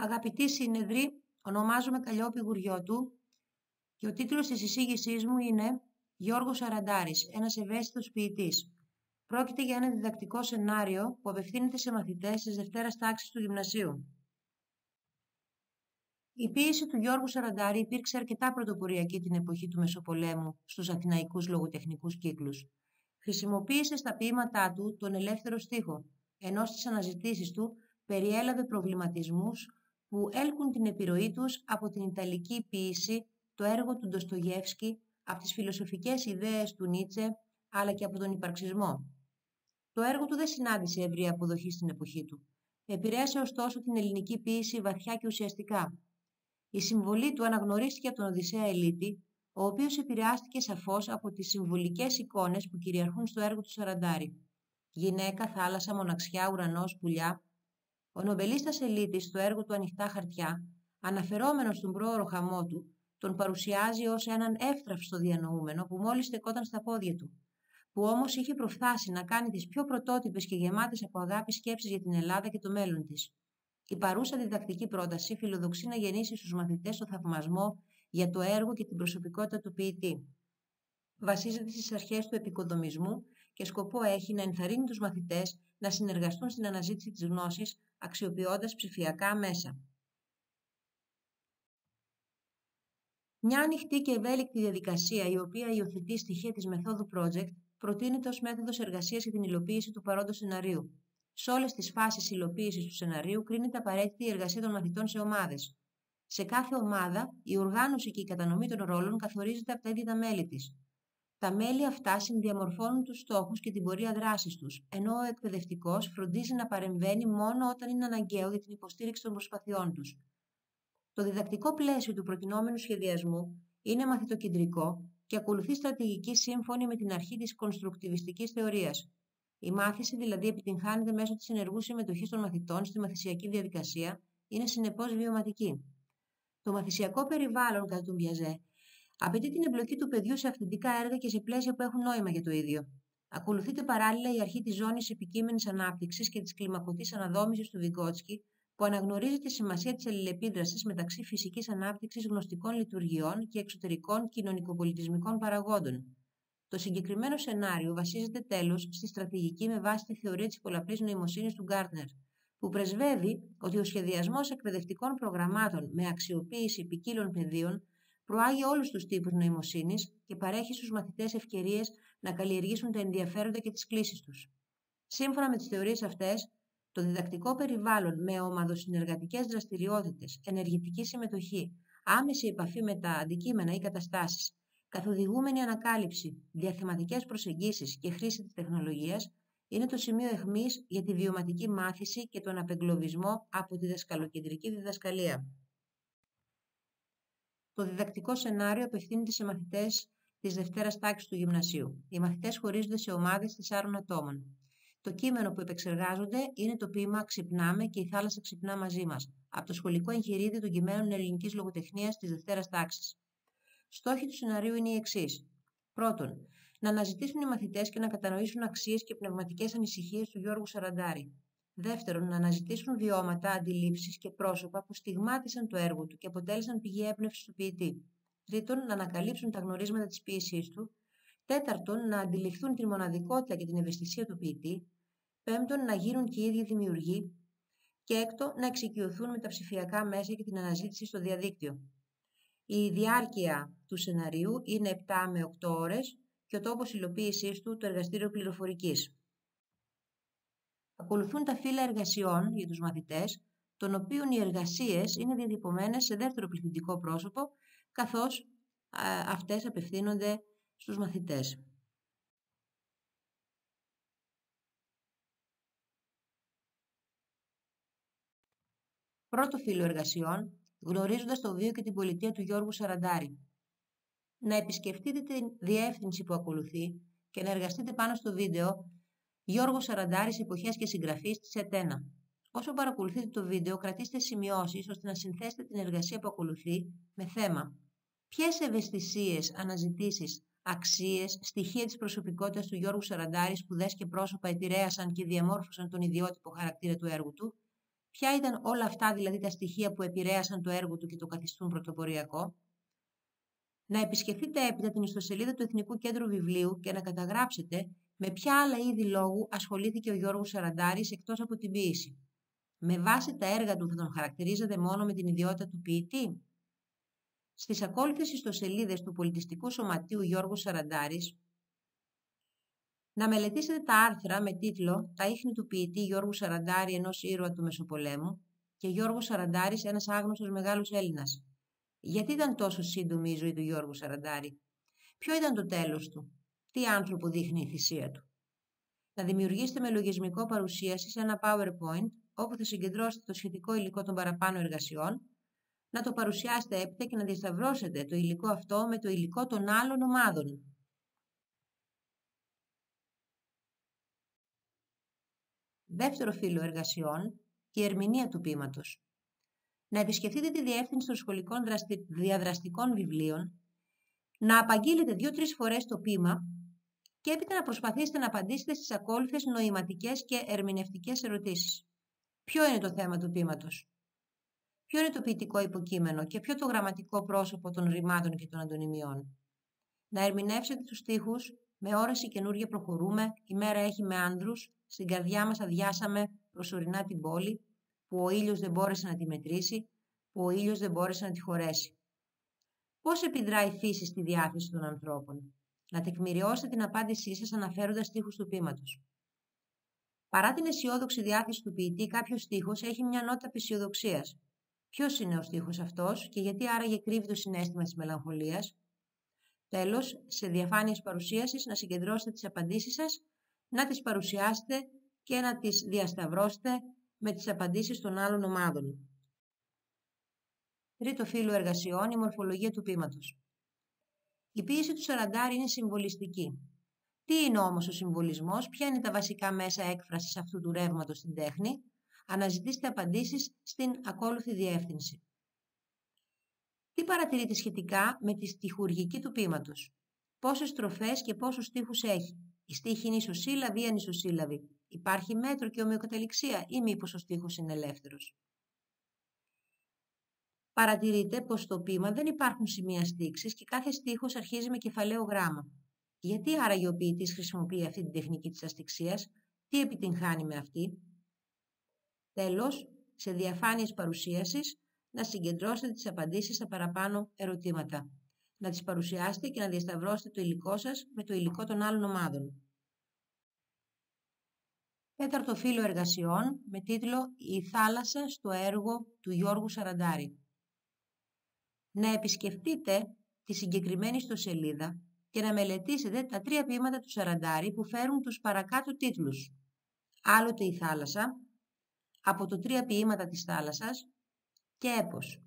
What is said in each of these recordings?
Αγαπητοί σύνεδροι, ονομάζομαι Καλλιόπη Γουριώτου και ο τίτλος της εισήγησής μου είναι «Γιώργος Αραντάρης, ένας ευαίσθητος ποιητής». Πρόκειται για ένα διδακτικό σενάριο που απευθύνεται σε μαθητές της Δευτέρας Τάξης του Γυμνασίου. Η ποίηση του Γιώργου Σαραντάρη υπήρξε αρκετά πρωτοποριακή την εποχή του Μεσοπολέμου στους αθηναϊκούς λογοτεχνικούς κύκλους. Χρησιμοποίησε στα ποίηματά του τον ελεύθερο στίχο, ενώ στις αναζητήσεις του περιέλαβε προβληματισμούς που έλκουν την επιρροή τους από την Ιταλική ποίηση, το έργο του Ντοστογεύσκη, από τις φιλοσοφικές ιδέες του Νίτσε, αλλά και από τον υπαρξισμό. Το έργο του δεν συνάντησε ευρία αποδοχή στην εποχή του. Επηρέασε ωστόσο την ελληνική ποίηση βαθιά και ουσιαστικά. Η συμβολή του αναγνωρίστηκε από τον Οδυσσέα Ελίτη, ο οποίος επηρεάστηκε σαφώς από τις συμβολικές εικόνες που κυριαρχούν στο έργο του Σαραντάρη. Γυναίκα, θάλασσα, μοναξιά, ουρανός, πουλιά, ο νομπελίστας Ελίτης στο έργο του «Ανοιχτά χαρτιά», αναφερόμενος στον πρόωρο χαμό του, τον παρουσιάζει ως έναν εύτραυστο διανοούμενο που μόλις στεκόταν στα πόδια του, που όμως είχε προφθάσει να κάνει τις πιο πρωτότυπες και γεμάτες από αγάπη σκέψεις για την Ελλάδα και το μέλλον της. Η παρούσα διδακτική πρόταση φιλοδοξεί να γεννήσει στους μαθητές το θαυμασμό για το έργο και την προσωπικότητα του ποιητή. Βασίζεται στις αρχές του επικοδομισμού και σκοπό έχει να ενθαρρύνει τους μαθητές να συνεργαστούν στην αναζήτηση της γνώσης αξιοποιώντας ψηφιακά μέσα. Μια ανοιχτή και ευέλικτη διαδικασία, η οποία υιοθετεί στοιχεία της μεθόδου project, προτείνεται ως μέθοδος εργασίας για την υλοποίηση του παρόντος σεναρίου. Σε όλες τις φάσεις υλοποίησης του σεναρίου κρίνεται απαραίτητη η εργασία των μαθητών σε ομάδες. Σε κάθε ομάδα, η οργάνωση και η κατανομή των ρόλων καθορίζεται από τα ίδια τα μέλη της. Τα μέλη αυτά συνδιαμορφώνουν τους στόχους και την πορεία δράσης τους, ενώ ο εκπαιδευτικός φροντίζει να παρεμβαίνει μόνο όταν είναι αναγκαίο για την υποστήριξη των προσπαθειών τους. Το διδακτικό πλαίσιο του προτινόμενου σχεδιασμού είναι μαθητοκεντρικό και ακολουθεί στρατηγική σύμφωνη με την αρχή της κονστρουκτιβιστικής θεωρίας. Η μάθηση δηλαδή επιτυγχάνεται μέσω της ενεργούς συμμετοχής των μαθητών στη μαθησιακή διαδικασία, είναι συνεπώς βιωματική. Το μαθησιακό περιβάλλον, κατά τον Πιαζέ, Απαιτεί την εμπλοκή του παιδιού σε αυθεντικά έργα και σε πλαίσια που έχουν νόημα για το ίδιο. Ακολουθείται παράλληλα η αρχή της ζώνης επικείμενης ανάπτυξης και της κλιμακωτής αναδόμησης του Βιγκότσκι, που αναγνωρίζει τη σημασία της αλληλεπίδρασης μεταξύ φυσικής ανάπτυξης γνωστικών λειτουργιών και εξωτερικών κοινωνικοπολιτισμικών παραγόντων. Το συγκεκριμένο σενάριο βασίζεται τέλος στη στρατηγική με βάση τη θεωρία της πολλαπλής νοημοσύνης του Γκάρτνερ, που πρεσβεύει ότι ο σχεδιασμός εκπαιδευτικών προγραμμάτων με αξιοποίηση ποικίλων πεδίων προάγει όλους τους τύπους νοημοσύνης και παρέχει στους μαθητές ευκαιρίες να καλλιεργήσουν τα ενδιαφέροντα και τις κλήσεις τους. Σύμφωνα με τις θεωρίες αυτές, το διδακτικό περιβάλλον με ομαδοσυνεργατικές δραστηριότητες, ενεργητική συμμετοχή, άμεση επαφή με τα αντικείμενα ή καταστάσεις, καθοδηγούμενη ανακάλυψη, διαθεματικές προσεγγίσεις και χρήση της τεχνολογίας είναι το σημείο αιχμής για τη βιωματική μάθηση και τον απεγκλωβισμό από τη δασκαλοκεντρική διδασκαλία. Το διδακτικό σενάριο απευθύνεται σε μαθητές της Δευτέρας τάξης του Γυμνασίου. Οι μαθητές χωρίζονται σε ομάδες τεσσάρων ατόμων. Το κείμενο που επεξεργάζονται είναι το ποίημα Ξυπνάμε και η θάλασσα ξυπνά μαζί μας, από το σχολικό εγχειρίδιο των κειμένων ελληνικής λογοτεχνίας της Δευτέρας τάξης. Στόχοι του σενάριου είναι οι εξής. Πρώτον, να αναζητήσουν οι μαθητές και να κατανοήσουν αξίες και πνευματικές ανησυχίες του Γιώργου Σαραντάρη. Δεύτερον, να αναζητήσουν βιώματα, αντιλήψεις και πρόσωπα που στιγμάτισαν το έργο του και αποτέλεσαν πηγή έμπνευσης του ποιητή. Τρίτον, να ανακαλύψουν τα γνωρίσματα της ποιησή του. Τέταρτον, να αντιληφθούν την μοναδικότητα και την ευαισθησία του ποιητή. Πέμπτον, να γίνουν και οι ίδιοι δημιουργοί. Και έκτο, να εξοικειωθούν με τα ψηφιακά μέσα και την αναζήτηση στο διαδίκτυο. Η διάρκεια του σεναρίου είναι 7 με 8 ώρες και ο τόπος υλοποίησής του το εργαστήριο πληροφορικής. Ακολουθούν τα φύλλα εργασιών για τους μαθητές, των οποίων οι εργασίες είναι διατυπωμένες σε δεύτερο πληθυντικό πρόσωπο, καθώς αυτές απευθύνονται στους μαθητές. Πρώτο φύλλο εργασιών, γνωρίζοντας το βίο και την πολιτεία του Γιώργου Σαραντάρη. Να επισκεφτείτε την διεύθυνση που ακολουθεί και να εργαστείτε πάνω στο βίντεο Γιώργος Σαραντάρης, εποχές και συγγραφή της ΕΤΕΝΑ. Όσο παρακολουθείτε το βίντεο, κρατήστε σημειώσεις ώστε να συνθέσετε την εργασία που ακολουθεί με θέμα. Ποιες ευαισθησίες, αναζητήσεις, αξίες, στοιχεία της προσωπικότητας του Γιώργου Σαραντάρη, σπουδές και πρόσωπα επηρέασαν και διαμόρφωσαν τον ιδιότυπο χαρακτήρα του έργου του, Ποια ήταν όλα αυτά δηλαδή τα στοιχεία που επηρέασαν το έργο του και το καθιστούν πρωτοποριακό; Να επισκεφτείτε έπειτα την ιστοσελίδα του Εθνικού Κέντρου Βιβλίου και να καταγράψετε με ποια άλλα είδη λόγου ασχολήθηκε ο Γιώργος Σαραντάρης εκτός από την ποίηση. Με βάση τα έργα του θα τον χαρακτηρίζατε μόνο με την ιδιότητα του ποιητή; Στις ακόλουθες ιστοσελίδες του Πολιτιστικού Σωματείου Γιώργου Σαραντάρης να μελετήσετε τα άρθρα με τίτλο «Τα ίχνη του ποιητή Γιώργου Σαραντάρη ενός ήρωα του Μεσοπολέμου» και Γιώργου Σαραντάρης ένας άγνωστος μεγάλος Έλληνας. Γιατί ήταν τόσο σύντομη η ζωή του Γιώργου Σαραντάρη; Ποιο ήταν το τέλος του; Τι άνθρωπο δείχνει η θυσία του; Να δημιουργήσετε με λογισμικό παρουσίαση σε ένα PowerPoint όπου θα συγκεντρώσετε το σχετικό υλικό των παραπάνω εργασιών, να το παρουσιάσετε έπειτα και να διασταυρώσετε το υλικό αυτό με το υλικό των άλλων ομάδων. Δεύτερο φύλλο εργασιών, η ερμηνεία του πείματος. Να επισκεφτείτε τη διεύθυνση των σχολικών διαδραστικών βιβλίων, να απαγγείλετε δύο-τρεις φορές το πείμα και έπειτα να προσπαθήσετε να απαντήσετε στις ακόλουθες νοηματικές και ερμηνευτικές ερωτήσεις. Ποιο είναι το θέμα του πείματος; Ποιο είναι το ποιητικό υποκείμενο και ποιο το γραμματικό πρόσωπο των ρημάτων και των αντωνυμιών; Να ερμηνεύσετε τους στίχους με όραση καινούργια προχωρούμε, η μέρα έχει με άνδρους, στην καρδιά μας αδειάσαμε προσωρινά την πόλη, που ο ήλιος δεν μπόρεσε να τη μετρήσει, που ο ήλιος δεν μπόρεσε να τη χωρέσει. Πώς επιδράει η φύση στη διάθεση των ανθρώπων; Να τεκμηριώσετε την απάντησή σας αναφέροντας στίχους του πείματος. Παρά την αισιόδοξη διάθεση του ποιητή, κάποιος στίχος έχει μια νότα απεσιοδοξίας. Ποιος είναι ο στίχος αυτός και γιατί άραγε κρύβει το συνέστημα της μελαγχολίας; Τέλος, σε διαφάνειες παρουσίασης να συγκεντρώσετε τις απαντήσεις σας, να τις παρουσιάσετε και να τις διασταυρώσετε με τις απαντήσεις των άλλων ομάδων. Τρίτο φύλλο εργασιών, η μορφολογία του πείματος. Η ποίηση του Σαραντάρη είναι συμβολιστική. Τι είναι όμως ο συμβολισμός, ποια είναι τα βασικά μέσα έκφρασης αυτού του ρεύματος στην τέχνη, αναζητήστε απαντήσεις στην ακόλουθη διεύθυνση. Τι παρατηρείτε σχετικά με τη στιχουργική του πείματος; Πόσες στροφές και πόσους στίχους έχει; Η στίχη είναι ισοσύλλαβη ή ανισοσύλλαβη; Υπάρχει μέτρο και ομοιοκαταληξία ή μήπως ο στίχος είναι ελεύθερος; Παρατηρείτε πως στο πείμα δεν υπάρχουν σημεία στίξης και κάθε στίχος αρχίζει με κεφαλαίο γράμμα. Γιατί άραγε ο ποιητής χρησιμοποιεί αυτή την τεχνική της αστιξίας, τι επιτυγχάνει με αυτή; Τέλος, σε διαφάνειες παρουσίασης, να συγκεντρώσετε τις απαντήσεις στα παραπάνω ερωτήματα. Να τις παρουσιάσετε και να διασταυρώσετε το υλικό σας με το υλικό των άλλων ομάδων. Τέταρτο φύλλο εργασιών με τίτλο «Η θάλασσα στο έργο του Γιώργου Σαραντάρη». Να επισκεφτείτε τη συγκεκριμένη ιστοσελίδα και να μελετήσετε τα τρία ποίηματα του Σαραντάρη που φέρουν τους παρακάτω τίτλους. Άλλοτε η θάλασσα, από το τρία ποίηματα της θάλασσας και έπος.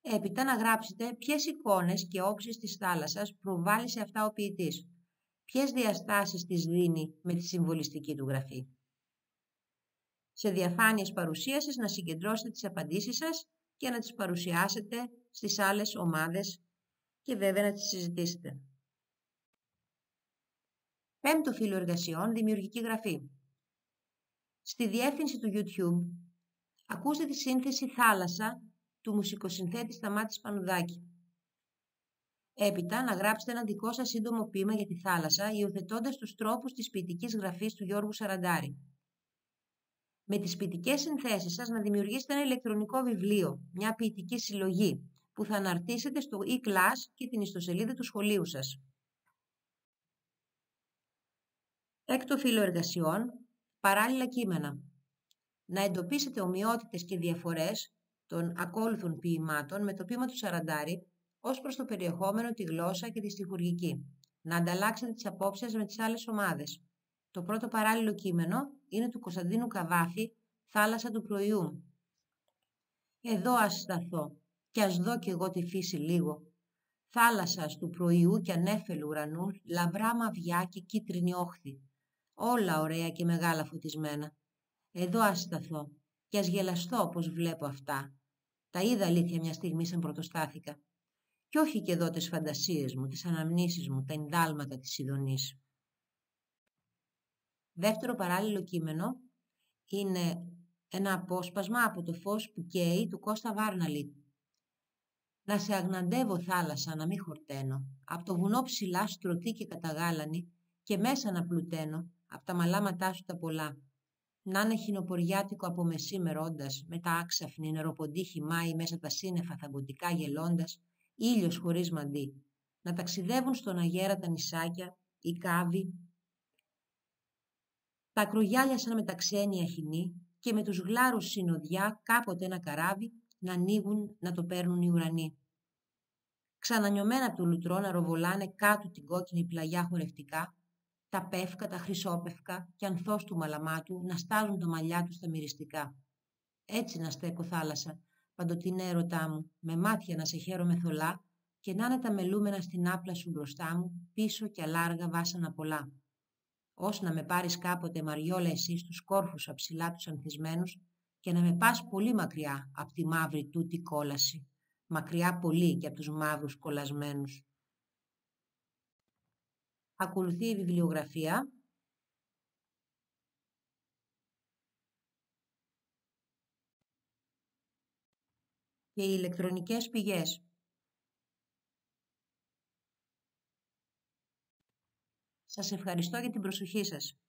Έπειτα να γράψετε ποιες εικόνες και όψεις της θάλασσας προβάλλει σε αυτά ο ποιητής. Ποιες διαστάσεις τις δίνει με τη συμβολιστική του γραφή; Σε διαφάνειες παρουσίασης να συγκεντρώσετε τις απαντήσεις σας και να τις παρουσιάσετε στις άλλες ομάδες και βέβαια να τις συζητήσετε. Πέμπτο φύλλο εργασιών, δημιουργική γραφή. Στη διεύθυνση του YouTube ακούστε τη σύνθεση «Θάλασσα» του μουσικοσυνθέτη Σταμάτης Πανουδάκη. Έπειτα να γράψετε ένα δικό σας σύντομο ποίημα για τη θάλασσα υιοθετώντας τους τρόπους της ποιητικής γραφής του Γιώργου Σαραντάρη. Με τις ποιητικές συνθέσεις σας να δημιουργήσετε ένα ηλεκτρονικό βιβλίο, μια ποιητική συλλογή, που θα αναρτήσετε στο e-class και την ιστοσελίδα του σχολείου σας. Έκτο φύλλο εργασιών, παράλληλα κείμενα. Να εντοπίσετε ομοιότητες και διαφορές των ακόλουθων ποιημάτων με το ποίημα του Σαραντάρη ως προς το περιεχόμενο, τη γλώσσα και τη στιχουργική. Να ανταλλάξετε τις απόψεις με τις άλλες ομάδες. Το πρώτο παράλληλο κείμενο είναι του Κωνσταντίνου Καβάφη «Θάλασσα του πρωιού». Εδώ ας σταθώ κι ας δω κι εγώ τη φύση λίγο. Θάλασσας του πρωιού και ανέφελου ουρανού, λαμπρά μαβιά και κίτρινη όχθη όλα ωραία και μεγάλα φωτισμένα. Εδώ ας σταθώ και ας γελαστώ πως βλέπω αυτά. Τα είδα αλήθεια μια στιγμή σαν πρωτοστάθηκα. Κι όχι και εδώ τις φαντασίες μου, τις αναμνήσεις μου, τα ενδάλματα της Ιδονής. Δεύτερο παράλληλο κείμενο είναι Ένα απόσπασμα από το φως που καίει του Κώστα Βάρναλη. Να σε αγναντεύω θάλασσα να μη χορταίνω, από το βουνό ψηλά στρωτή και καταγάλανη και μέσα να πλουταίνω, από τα μαλάματά σου τα πολλά. Να είναι χινοποριάτικο από μεσήμερώντας, με τα άξαφνη νεροποντή χυμάει μέσα τα σύννεφα θαγκωτικά γελώντας, ήλιος χωρίς μαντί. Να ταξιδεύουν στον αγέρα τα νησάκια, οι κάβοι, τα ακρογιάλια σαν μεταξένια αχινή και με τους γλάρους συνοδιά κάποτε ένα καράβι να ανοίγουν να το παίρνουν οι ουρανοί. Ξανανιωμένα του λουτρό να ροβολάνε κάτω την κόκκινη πλαγιά χορευτικά, τα πεύκα, τα χρυσόπευκα και ανθός του μαλαμάτου να στάζουν τα μαλλιά τους στα μυριστικά. Έτσι να στέκω θάλασσα, παντοτινέ έρωτά μου, με μάτια να σε χαίρομαι θολά και να είναι τα μελούμενα στην άπλα σου μπροστά μου, πίσω και αλάργα βάσανα πολλά. Ως να με πάρεις κάποτε μαριόλα εσύ στους κόρφους αψηλά τους ανθισμένους και να με πας πολύ μακριά από τη μαύρη τούτη κόλαση, μακριά πολύ και από τους μαύρους κολλασμένους. Ακολουθεί η βιβλιογραφία. Και οι ηλεκτρονικές πηγές. Σας ευχαριστώ για την προσοχή σας.